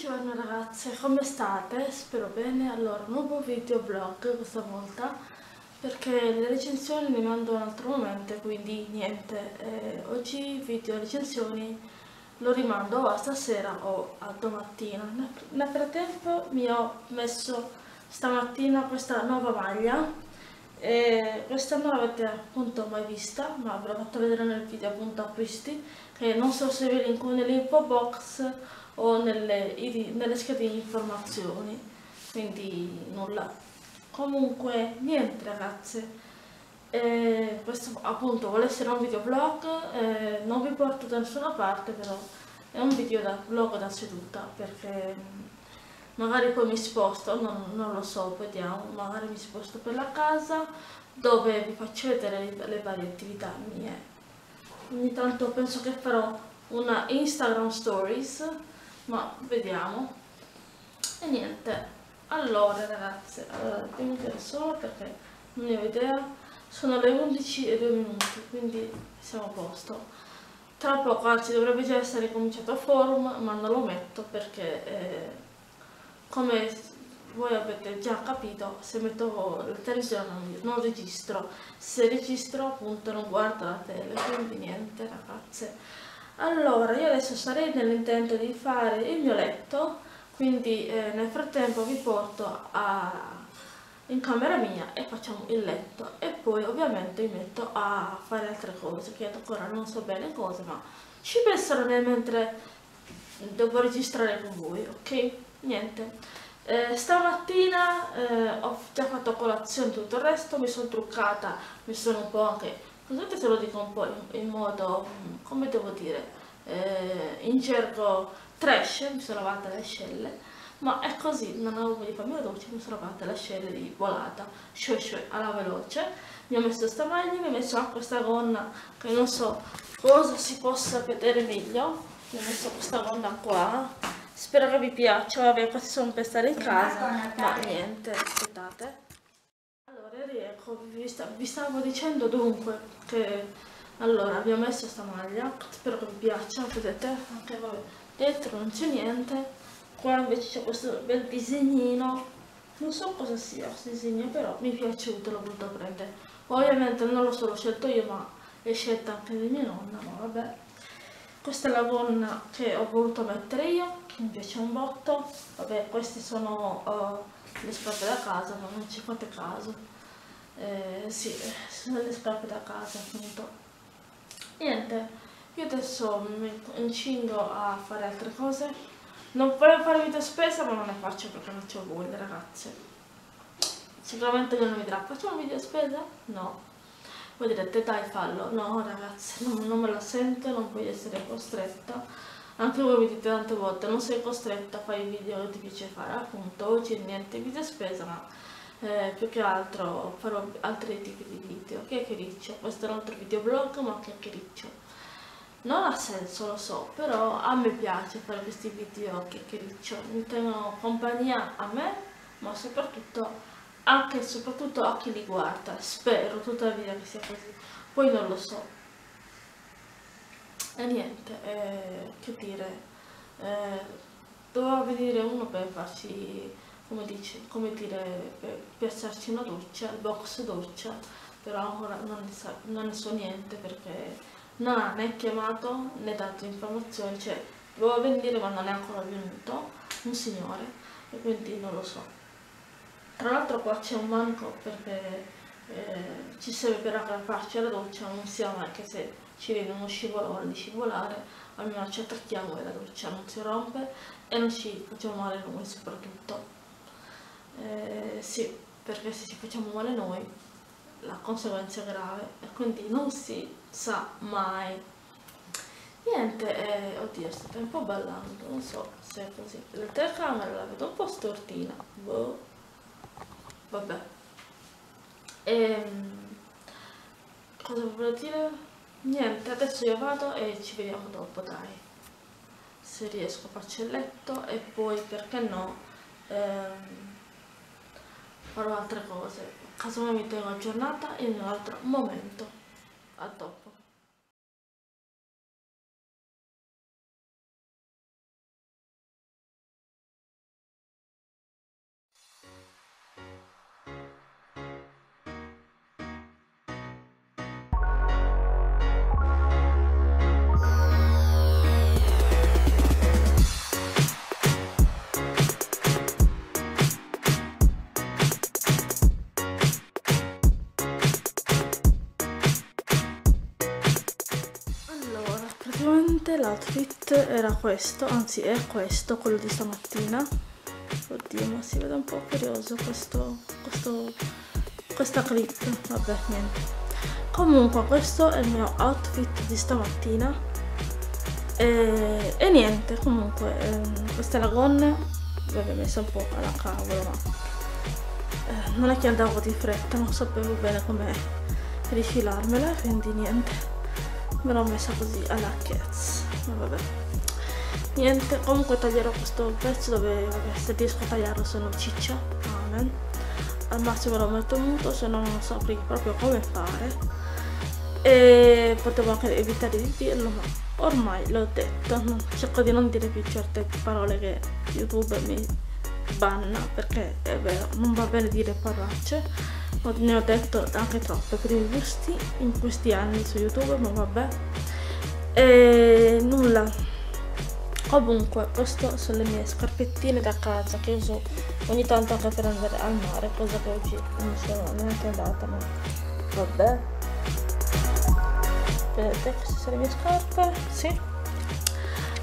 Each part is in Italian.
Buongiorno ragazze, come state? Spero bene. Allora, nuovo video vlog questa volta perché le recensioni le mando un altro momento, quindi niente. Eh, oggi video recensioni lo rimando a stasera o a domattina. Nel frattempo mi ho messo stamattina questa nuova maglia e questa non l'avete appunto mai vista, ma ve l'ho fatto vedere nel video appunto acquisti che non so se vi linko nell'info box o nelle, nelle schede di informazioni. Quindi nulla. Comunque niente ragazze. Eh, questo appunto vuole essere un video vlog eh, non vi porto da nessuna parte però è un video da vlog da seduta perché mm, magari poi mi sposto non, non lo so vediamo. Magari mi sposto per la casa dove vi faccio vedere le, le varie attività mie. Ogni tanto penso che farò una Instagram Stories ma vediamo. E niente. Allora ragazze allora devo vedere solo perché non ne ho idea. Sono le 11 e 2 minuti quindi siamo a posto. Tra poco anzi dovrebbe già essere cominciato forum ma non lo metto perché eh, come voi avete già capito se metto la televisione non registro. Se registro appunto non guardo la tele quindi niente ragazze allora io adesso sarei nell'intento di fare il mio letto quindi eh, nel frattempo vi porto a, in camera mia e facciamo il letto. E poi ovviamente mi metto a fare altre cose che ancora non so bene cosa ma ci penserò nel mentre devo registrare con voi ok? Niente. Eh, stamattina eh, ho già fatto colazione tutto il resto mi sono truccata mi sono un po' anche Scusate se lo dico un po' in, in modo, come devo dire, eh, in gergo trash, mi sono lavata le ascelle, ma è così, non avevo voglia di farmi la doccia, mi sono lavata le ascelle di volata, shue shue, alla veloce, mi ho messo sta maglia, mi ho messo anche questa gonna, che non so cosa si possa vedere meglio, mi ho messo questa gonna qua, spero che vi piaccia, vabbè questi sono per stare in casa, ma niente, aspettate ecco, vi, sta, vi, stavo dicendo dunque che allora abbiamo messo sta maglia, spero che vi piaccia, vedete, anche vabbè, dentro non c'è niente, qua invece c'è questo bel disegnino, non so cosa sia questo disegno, però mi è piaciuto, l'ho voluto prendere. Ovviamente non lo solo scelto io, ma è scelta anche di mia nonna, ma vabbè. Questa è la gonna che ho voluto mettere io, che mi piace un botto. Vabbè, queste sono uh, le scarpe da casa, ma non ci fate caso eh, sì, sono le scarpe da casa appunto. Niente io adesso mi incingo a fare altre cose. Non volevo fare video spesa ma non ne faccio perché non c'ho voglia ragazze. Sicuramente non mi dirà facciamo video spesa? no. Voi direte dai fallo. No ragazze non, non me la sento non voglio essere costretta. Anche voi mi dite tante volte non sei costretta fare i video che ti piace fare. Appunto oggi niente video spesa ma eh, più che altro farò altri tipi di video. Chiacchiericcio questo è un altro video vlog ma chiacchiericcio. Non ha senso lo so però a me piace fare questi video chiacchiericcio. Mi tengono compagnia a me ma soprattutto anche e soprattutto a chi li guarda. Spero tuttavia che sia così. Poi non lo so. E niente eh, che dire. Eh, doveva venire uno per farci come, dice, come dire, per piazzarci una doccia, il box doccia, però ancora non ne, sa, non ne so niente perché non ha né chiamato né dato informazioni, cioè doveva venire ma non è ancora venuto, un signore, e quindi non lo so. Tra l'altro qua c'è un banco perché eh, ci serve per aggrapparci alla doccia, non sia mai che se ci viene uno scivolone di scivolare, almeno ci attacchiamo e la doccia non si rompe e non ci facciamo male noi soprattutto. Eh, sì, perché se ci facciamo male noi la conseguenza è grave e quindi non si sa mai. Niente, eh, oddio, sto un po' ballando, non so se è così. La telecamera la vedo un po' stortina, boh, vabbè. Ehm, cosa volevo dire? Niente, adesso io vado e ci vediamo dopo, dai. Se riesco a farci il letto e poi, perché no, ehm, farò altre cose, casomai mi tengo aggiornata in un altro momento. A dopo. L'outfit era questo anzi è questo quello di stamattina. Oddio ma si vede un po' curioso questo, questo questa clip. Vabbè niente. Comunque questo è il mio outfit di stamattina. E, e niente comunque ehm, questa è la gonna. L'ho messa un po' alla cavolo ma eh, non è che andavo di fretta non sapevo bene come rifilarmela quindi niente. Me l'ho messa così alla cazzo vabbè. Niente comunque taglierò questo pezzo dove vabbè, se riesco a tagliarlo sono ciccia. Amen. Al massimo lo metto muto se no non saprei proprio come fare. E potevo anche evitare di dirlo ma ormai l'ho detto. Cerco di non dire più certe parole che youtube mi banna perché è vero non va bene dire parolacce. Ne ho detto anche troppe per i gusti in questi anni su youtube ma vabbè e nulla. Comunque queste sono le mie scarpettine da casa che uso ogni tanto anche per andare al mare cosa che oggi non sono neanche andata ma vabbè. Vedete queste sono le mie scarpe? Sì.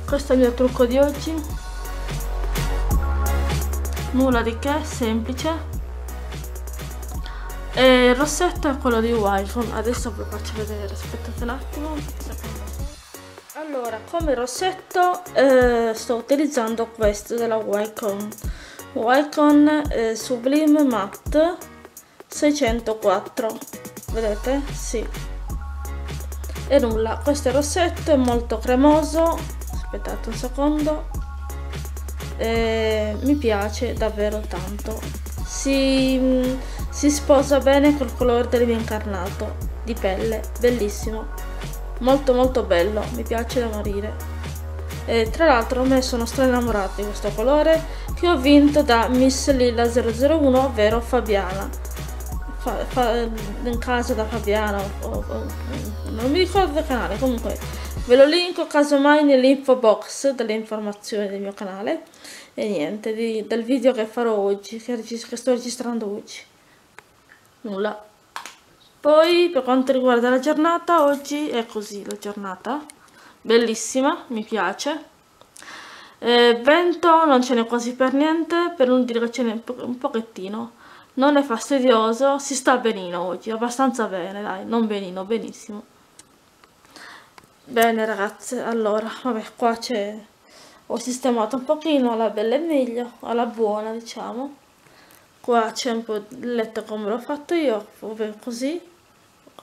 Questo è il mio trucco di oggi. Nulla di che semplice. E il rossetto è quello di Wycon adesso ve lo faccio vedere. Aspettate un attimo allora come rossetto eh, sto utilizzando questo della Wycon Wycon eh, Sublime Matte 604 vedete? sì. E nulla questo rossetto è molto cremoso. Aspettate un secondo. Eh, mi piace davvero tanto. Si, si sposa bene col colore del mio di pelle. Bellissimo molto molto bello mi piace da morire. E tra l'altro a me sono stra innamorata di questo colore che ho vinto da Miss Lilla 001 ovvero Fabiana. Fa, fa, in casa da Fabiana o, o, non mi ricordo il canale comunque ve lo linko casomai nell'info box delle informazioni del mio canale. E niente di, del video che farò oggi che, che sto registrando oggi. Nulla poi per quanto riguarda la giornata oggi è così la giornata. Bellissima mi piace. Eh, vento non ce n'è quasi per niente per non dire che ce n'è un pochettino. Non è fastidioso si sta benino oggi abbastanza bene dai non benino benissimo. Bene ragazze allora vabbè qua c'è ho sistemato un pochino alla bella e meglio alla buona diciamo. Qua c'è un po' il letto come l'ho fatto io così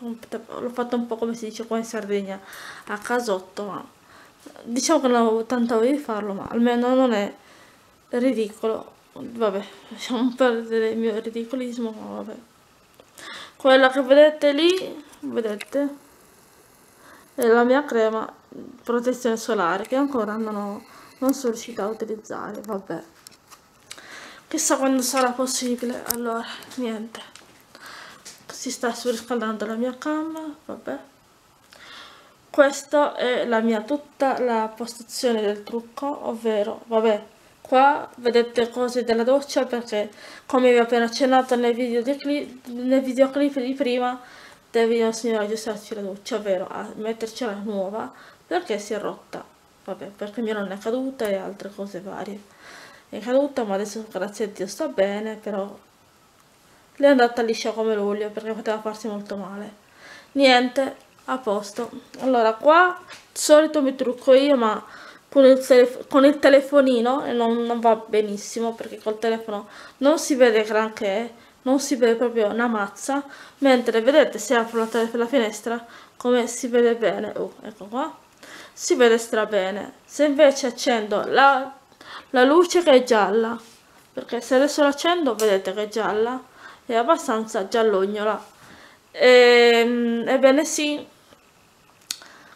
l'ho fatto un po' come si dice qua in Sardegna a casotto ma diciamo che non avevo tanta voglia di farlo ma almeno non è ridicolo. Vabbè lasciamo perdere il mio ridicolismo ma vabbè. Quella che vedete lì vedete è la mia crema protezione solare che ancora non, ho, non sono riuscita a utilizzare vabbè. Chissà quando sarà possibile allora niente si sta surriscaldando la mia camera vabbè. Questa è la mia tutta la postazione del trucco ovvero vabbè qua vedete cose della doccia perché come vi ho appena accennato nel, video di nel videoclip di prima devi signora aggiustarci la doccia ovvero a mettercela nuova perché si è rotta. Vabbè perché mia nonna è caduta e altre cose varie. È caduta ma adesso grazie a Dio sta bene però è andata liscia come l'olio perché poteva farsi molto male. Niente a posto. Allora qua solito mi trucco io ma con il, con il telefonino e non, non, va benissimo perché col telefono non si vede granché non si vede proprio una mazza mentre vedete se apro la, la finestra come si vede bene. Oh, ecco qua. Si vede stra bene. Se invece accendo la la luce che è gialla perché se adesso l'accendo vedete che è gialla è abbastanza giallognola e, ehm, ebbene sì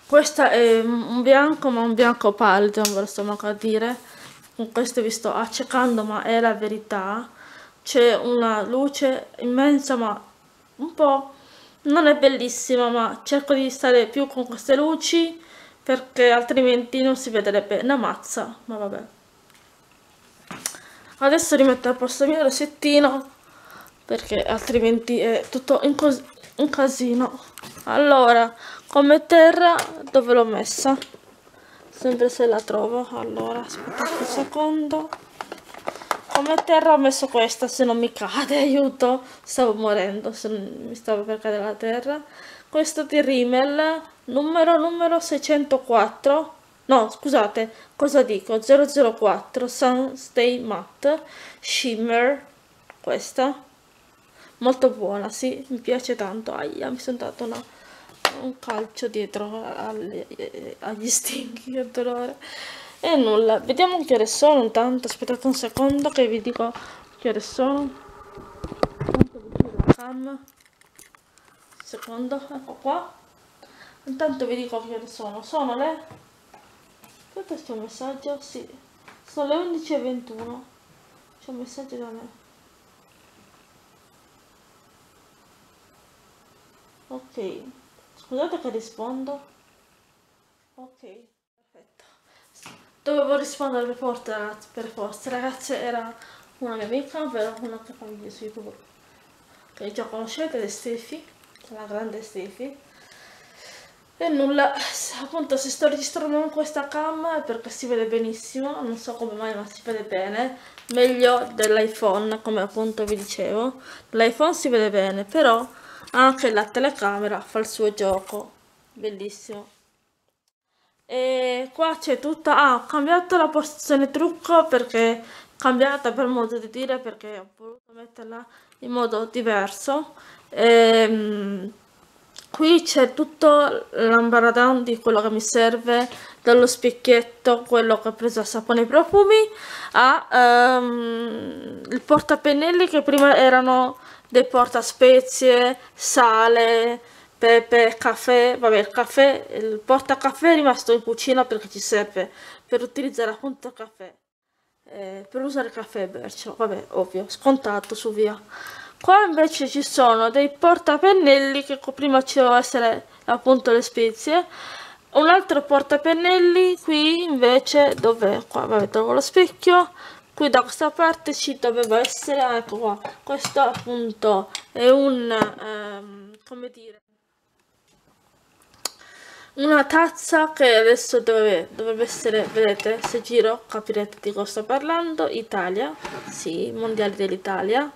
questo è un bianco ma un bianco pallido non ve lo sto manco a dire. Con questo vi sto accecando ma è la verità. C'è una luce immensa ma un po' non è bellissima ma cerco di stare più con queste luci perché altrimenti non si vedrebbe una mazza ma vabbè. Adesso rimetto a posto il mio rossettino perché altrimenti è tutto in, casino. Allora come terra dove l'ho messa? Sempre se la trovo. Allora aspettate un secondo. Come terra ho messo questa se non mi cade aiuto. Stavo morendo se mi stavo per cadere la terra. Questo di Rimmel numero numero 604 no scusate cosa dico? 004 Sunstay Matte Shimmer questa molto buona sì mi piace tanto aia mi sono dato una, un calcio dietro agli, agli stinghi che dolore. E nulla vediamo che ore sono intanto aspettate un secondo che vi dico che ore sono. Secondo ecco qua. Intanto vi dico che ore sono sono le aspetta c'è un messaggio? Sì sono le 11.21 c'è un messaggio da me ok. Scusate che rispondo. Ok. Perfetto. Dovevo rispondere per forza ragazzi per forza? Ragazze era una mia amica ovvero una che fa video su youtube che già conoscete è Steffi la grande Steffi. E nulla appunto se sto registrando con questa cam è perché si vede benissimo. Non so come mai ma si vede bene. Meglio dell'iPhone come appunto vi dicevo. l'iPhone si vede bene però anche la telecamera fa il suo gioco. Bellissimo. E qua c'è tutta ah, ho cambiato la posizione trucco perché cambiata per modo di dire perché ho voluto metterla in modo diverso. E, ehm, qui c'è tutto l'ambaradan di quello che mi serve dallo specchietto quello che ho preso a sapone e profumi a um, il portapennelli che prima erano dei portaspezie, sale, pepe, caffè, vabbè il caffè, il portacaffè è rimasto in cucina perché ci serve per utilizzare appunto caffè, eh, per usare il caffè bercelo, vabbè ovvio, scontato su via. Qua invece ci sono dei portapennelli che prima ci doveva essere appunto le spezie, un altro portapennelli qui invece dove qua vabbè trovo lo specchio qui da questa parte ci doveva essere ecco qua questo appunto è un ehm, come dire una tazza che adesso dove, dovrebbe essere vedete se giro capirete di cosa sto parlando. Italia sì mondiali dell'Italia.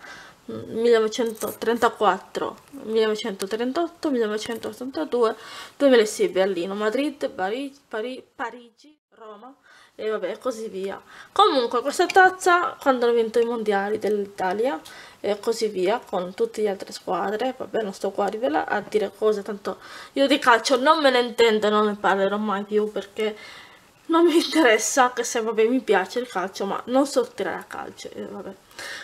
1934 1938 1982 2006 Berlino Madrid Parigi, Parigi Roma e vabbè così via. Comunque questa tazza quando hanno vinto i mondiali dell'Italia e così via con tutte le altre squadre vabbè non sto qua a, a dire cose tanto io di calcio non me ne intendo non ne parlerò mai più perché non mi interessa anche se vabbè mi piace il calcio ma non so tirare a calcio e vabbè.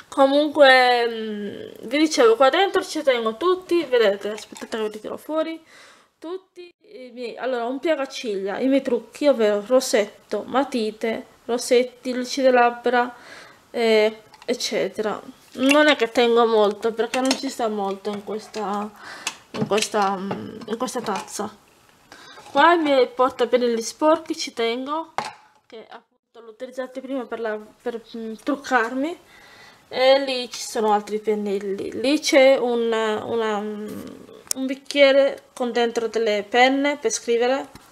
Comunque mh, mm, vi dicevo qua dentro ci tengo tutti vedete aspettate che vi tiro fuori tutti i miei allora un piegaciglia i miei trucchi ovvero rossetto matite rossetti lucide labbra eh, eccetera. Non è che tengo molto perché non ci sta molto in questa in questa, mm, in questa tazza. Qua i miei portapennelli sporchi ci tengo che appunto l'ho utilizzato prima per, la, per mm, truccarmi e lì ci sono altri pennelli. Lì c'è un, una, un bicchiere con dentro delle penne per scrivere.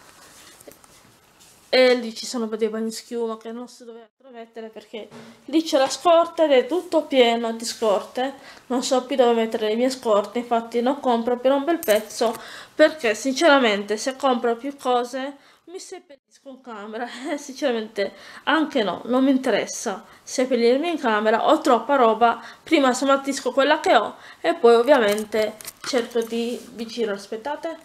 E lì ci sono dei bagni schiuma che non si dovrebbero mettere perché lì c'è la scorta ed è tutto pieno di scorte. Non so più dove mettere le mie scorte infatti non compro per un bel pezzo perché sinceramente se compro più cose mi seppellisco in camera e sinceramente anche no, non mi interessa seppellirmi in camera, ho troppa roba, prima smaltisco quella che ho e poi ovviamente cerco di, vi giro, aspettate,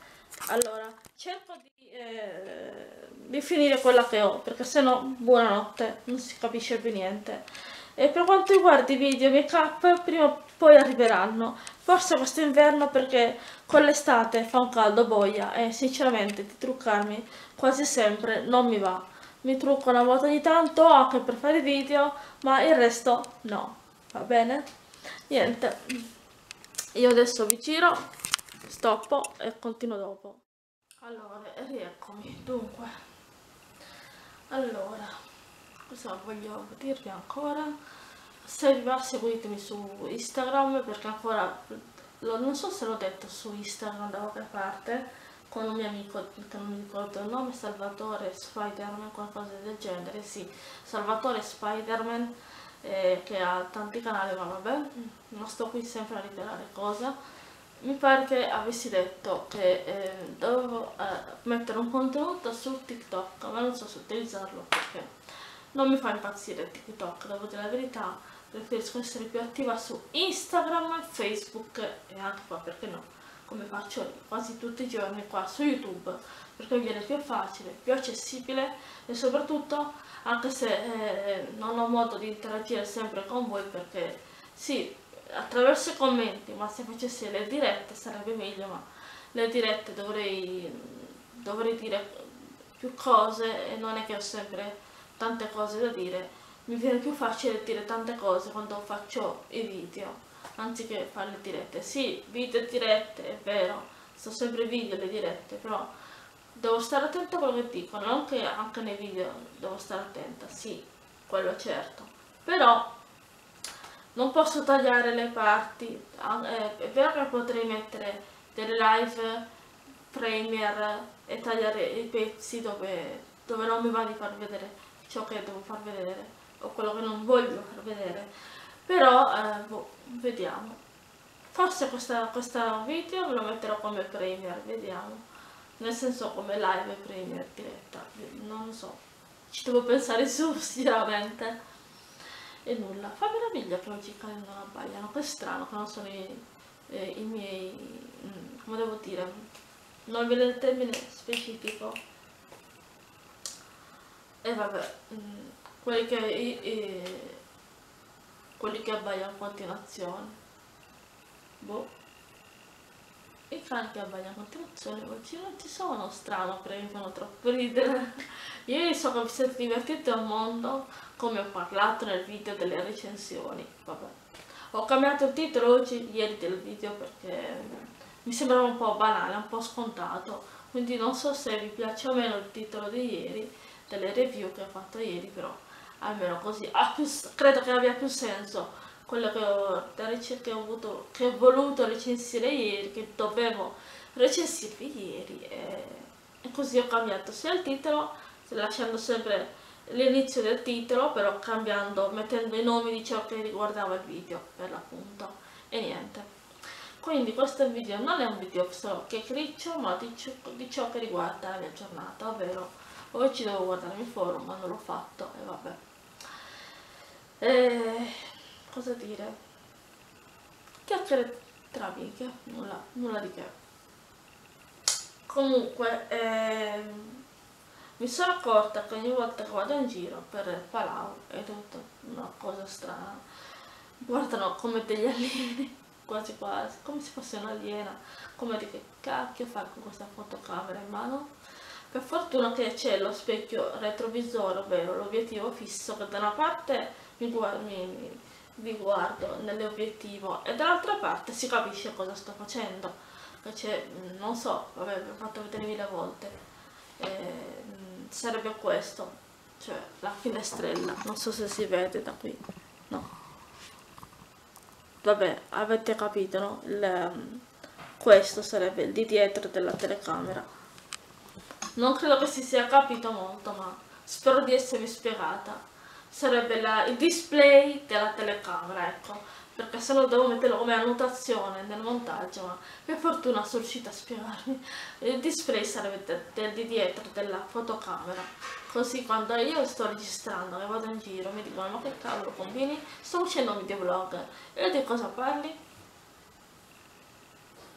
allora cerco di, eh, di finire quella che ho perché se no buonanotte, non si capisce più niente. E per quanto riguarda i video make up, prima o poi arriveranno. Forse questo inverno perché con l'estate fa un caldo boia e sinceramente di truccarmi quasi sempre non mi va. Mi trucco una volta di tanto anche per fare video, ma il resto no. Va bene? Niente. Io adesso vi giro, stoppo e continuo dopo. Allora, rieccomi. Dunque, allora cosa voglio dirvi ancora se vi va seguitemi su Instagram perché ancora lo, non so se l'ho detto su Instagram da qualche parte con un mio amico che non mi ricordo il nome, Salvatore Spiderman, qualcosa del genere, sì, Salvatore Spiderman eh, che ha tanti canali, ma vabbè, non sto qui sempre a rivelare cosa. Mi pare che avessi detto che eh, dovevo eh, mettere un contenuto su TikTok, ma non so se utilizzarlo perché non mi fa impazzire TikTok, devo dire la verità, preferisco essere più attiva su Instagram, Facebook e anche qua, perché no? come faccio quasi tutti i giorni qua su YouTube perché mi viene più facile, più accessibile e soprattutto anche se eh, non ho modo di interagire sempre con voi perché sì, attraverso i commenti, ma se facessi le dirette sarebbe meglio, ma le dirette dovrei, dovrei dire più cose e non è che ho sempre tante cose da dire, mi viene più facile dire tante cose quando faccio i video anziché fare le dirette. Sì, video dirette, è vero, sto sempre video le dirette, però devo stare attenta a quello che dico, non che anche nei video devo stare attenta, sì, quello certo. Però non posso tagliare le parti, eh, è vero che potrei mettere delle live Premiere e tagliare i pezzi dove, dove non mi va di far vedere ciò che devo far vedere o quello che non voglio far vedere. Però eh, boh, vediamo. Forse questa, questa video lo metterò come premier vediamo. Nel senso come live premier diretta non lo so. Ci devo pensare su sicuramente e nulla. Fa meraviglia che oggi non abbaiano che strano che non sono i, eh, i miei mm, come devo dire? Non viene il termine specifico. E vabbè mm, quelli che i, i, quelli che abbaiano a continuazione. Boh. I cani che abbaiano a continuazione oggi non ci sono strano perché mi fanno troppo ridere. Ieri so che vi siete divertiti un mondo come ho parlato nel video delle recensioni. Vabbè. Ho cambiato il titolo oggi, ieri del video perché mi sembrava un po' banale, un po' scontato. Quindi non so se vi piace o meno il titolo di ieri, delle review che ho fatto ieri, però almeno così più, credo che abbia più senso quello che ho, che ho, avuto, che ho voluto recensire ieri, che dovevo recensire ieri e, e così ho cambiato sia il titolo, lasciando sempre l'inizio del titolo, però cambiando, mettendo i nomi di ciò che riguardava il video per l'appunto e niente. Quindi questo video non è un video solo che criccio, ma di ciò, di ciò che riguarda la mia giornata, ovvero oggi devo guardarmi il forum, ma non l'ho fatto e vabbè. Eh, cosa dire? Chiacchiere tra amiche, nulla, nulla di che. Comunque, ehm, mi sono accorta che ogni volta che vado in giro per Palau è tutta una cosa strana. Guardano come degli alieni, quasi quasi, come se fosse un'aliena, come di che cacchio fa con questa fotocamera in mano. Per fortuna che c'è lo specchio retrovisore, ovvero l'obiettivo fisso, che da una parte mi, guardo, mi, mi guardo nell'obiettivo e dall'altra parte si capisce cosa sto facendo mm, non so, vabbè, l'ho fatto vedere mille volte eh, sarebbe questo cioè la finestrella non so se si vede da qui no. Vabbè avete capito no? Il, questo sarebbe il di dietro della telecamera. Non credo che si sia capito molto ma spero di esservi spiegata sarebbe la, il display della telecamera, ecco, perché se no devo metterlo come annotazione nel montaggio, ma per fortuna sono riuscita a spiegarmi. Il display sarebbe del, del di dietro della fotocamera, così quando io sto registrando e vado in giro mi dicono ma che cavolo combini? Sto facendo un videoblog e di cosa parli?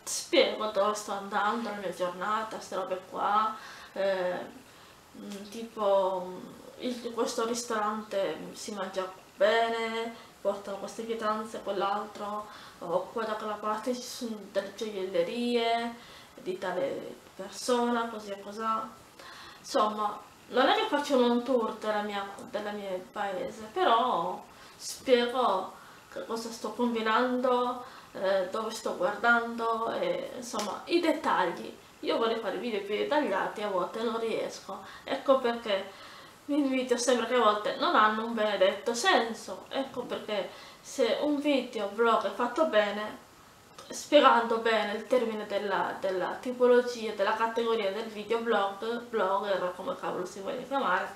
Spiego dove sto andando, la mia giornata, queste robe qua, eh, mm, tipo il, questo ristorante si mangia bene, portano queste pietanze, quell'altro, o qua da quella parte ci sono delle gioiellerie di tale persona, così e così. Insomma, non è che faccio un tour della mia, della mia paese, però spiego cosa sto combinando, eh, dove sto guardando, e, insomma, i dettagli. Io vorrei fare video più dettagliati, a volte non riesco. Ecco perché i video sembra che a volte non hanno un benedetto senso. Ecco perché se un video vlog è fatto bene, spiegando bene il termine della, della tipologia, della categoria del videoblog, blogger, come cavolo si vuole chiamare,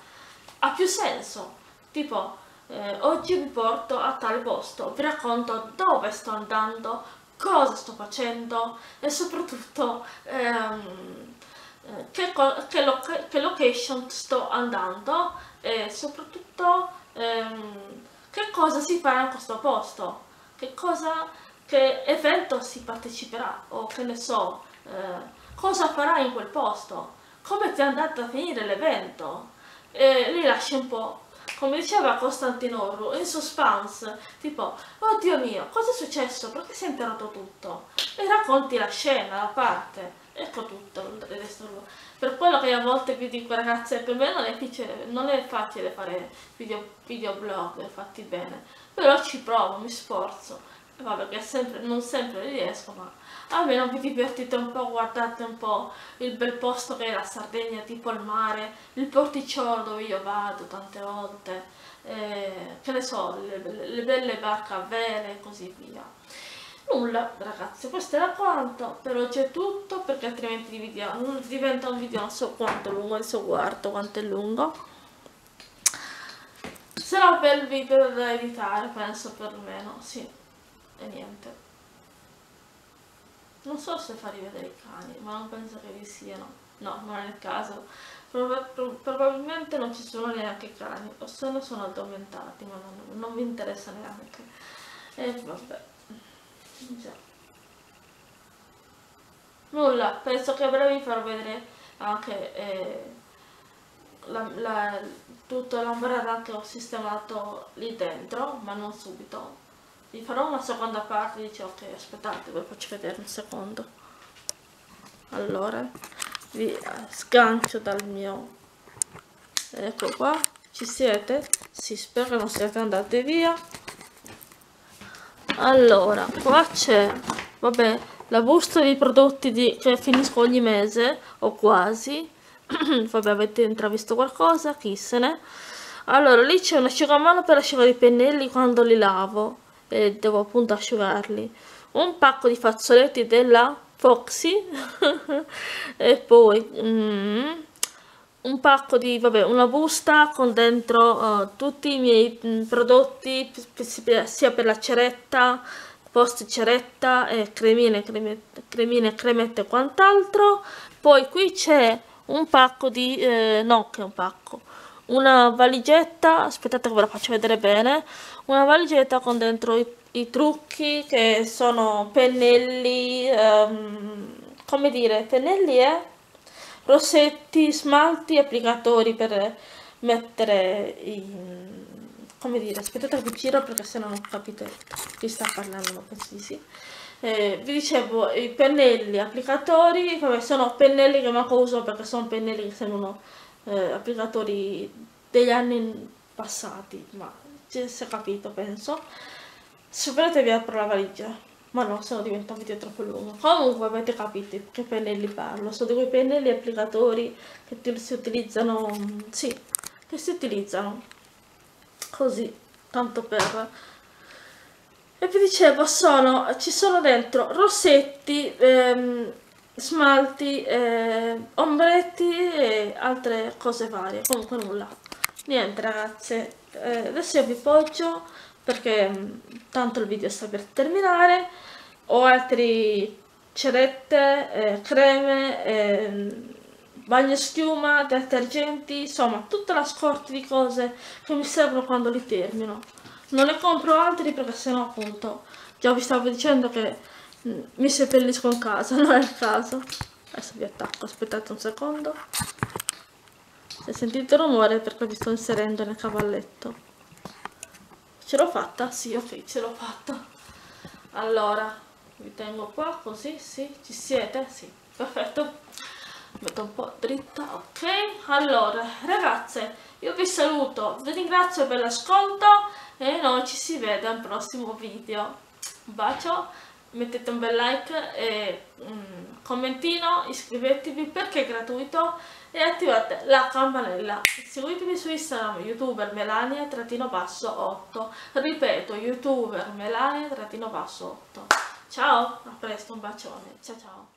ha più senso. Tipo, eh, oggi vi porto a tale posto, vi racconto dove sto andando, cosa sto facendo e soprattutto ehm, eh, che, che, lo che, location sto andando e soprattutto ehm, che cosa si farà in questo posto, che cosa, che evento si parteciperà? O che ne so, eh, cosa farai in quel posto, come ti è andato a finire l'evento? E li lasci un po' come diceva Costantinoru, in suspense, tipo, oddio mio, cosa è successo? Perché si è interrotto tutto? E racconti la scena, la parte, ecco tutto, per quello che a volte vi dico ragazze, per me non è, facile, non è facile fare video, videoblog fatti bene, però ci provo, mi sforzo, vabbè che sempre, non sempre riesco, ma almeno vi divertite un po', guardate un po' il bel posto che è la Sardegna, tipo il mare, il porticciolo dove io vado tante volte, eh, che ne so, le, le belle barche a vele e così via. Nulla ragazzi, questo era quanto, per oggi è tutto perché altrimenti video, diventa un video non so quanto lungo, adesso guardo quanto è lungo. Sarà un bel video da editare, penso perlomeno, sì, e niente. Non so se fa rivedere i cani, ma non penso che vi siano. No, non è il caso. Prob probabilmente non ci sono neanche cani, o se no sono addormentati, ma non, non mi interessa neanche. E vabbè. Già. Nulla, penso che a breve vi farò vedere anche eh, la, la, tutta l'ombrella che ho sistemato lì dentro, ma non subito vi farò una seconda parte dice ok aspettate ve lo faccio vedere un secondo allora vi sgancio dal mio ecco qua ci siete? sì spero che non siate andate via allora qua c'è vabbè la busta di prodotti di, che finisco ogni mese o quasi. Vabbè avete intravisto qualcosa? Chi se ne? Allora lì c'è un asciugamano per asciugare i pennelli quando li lavo e devo appunto asciugarli. Un pacco di fazzoletti della Foxy. E poi mm, un pacco di vabbè una busta con dentro uh, tutti i miei mm, prodotti sia per la ceretta post ceretta e cremine cremette, cremine cremette e quant'altro poi qui c'è un pacco di eh, no che è un pacco una valigetta, aspettate che ve la faccio vedere bene, una valigetta con dentro i, i trucchi che sono pennelli, um, come dire, pennelli eh? Rossetti, smalti, applicatori per mettere in... come dire, aspettate che giro perché se no non capite chi sta parlando, ma penso di sì. Eh, vi dicevo, i pennelli applicatori, vabbè, sono pennelli che manco uso perché sono pennelli che sembrano eh, applicatori degli anni passati, ma si è capito, penso. Se volete vi apro la valigia, ma no, se no diventa un video troppo lungo. Comunque avete capito che pennelli parlo, sono di quei pennelli applicatori che si utilizzano, sì, che si utilizzano così, tanto per... E vi dicevo, sono, ci sono dentro rossetti, ehm, smalti, eh, ombretti e altre cose varie, comunque nulla. Niente ragazze, eh, adesso io vi poggio perché mm, tanto il video sta per terminare, ho altri cerette, eh, creme, eh, bagnoschiuma, detergenti, insomma tutta la scorta di cose che mi servono quando li termino. Non ne compro altri perché sennò appunto già vi stavo dicendo che mi seppellisco in casa, non è il caso. Adesso vi attacco, aspettate un secondo. Se sentite rumore perché vi sto inserendo nel cavalletto. Ce l'ho fatta? Sì, ok, ce l'ho fatta. Allora, vi tengo qua così, sì, ci siete? Sì, perfetto. Metto un po' dritta, ok. Allora, ragazze, io vi saluto, vi ringrazio per l'ascolto e noi ci si vede al prossimo video. Un bacio mettete un bel like e un commentino, iscrivetevi perché è gratuito e attivate la campanella. Seguitemi su Instagram, youtuber melania-8. Ripeto, youtuber melania-8. Ciao, a presto, un bacione, ciao ciao.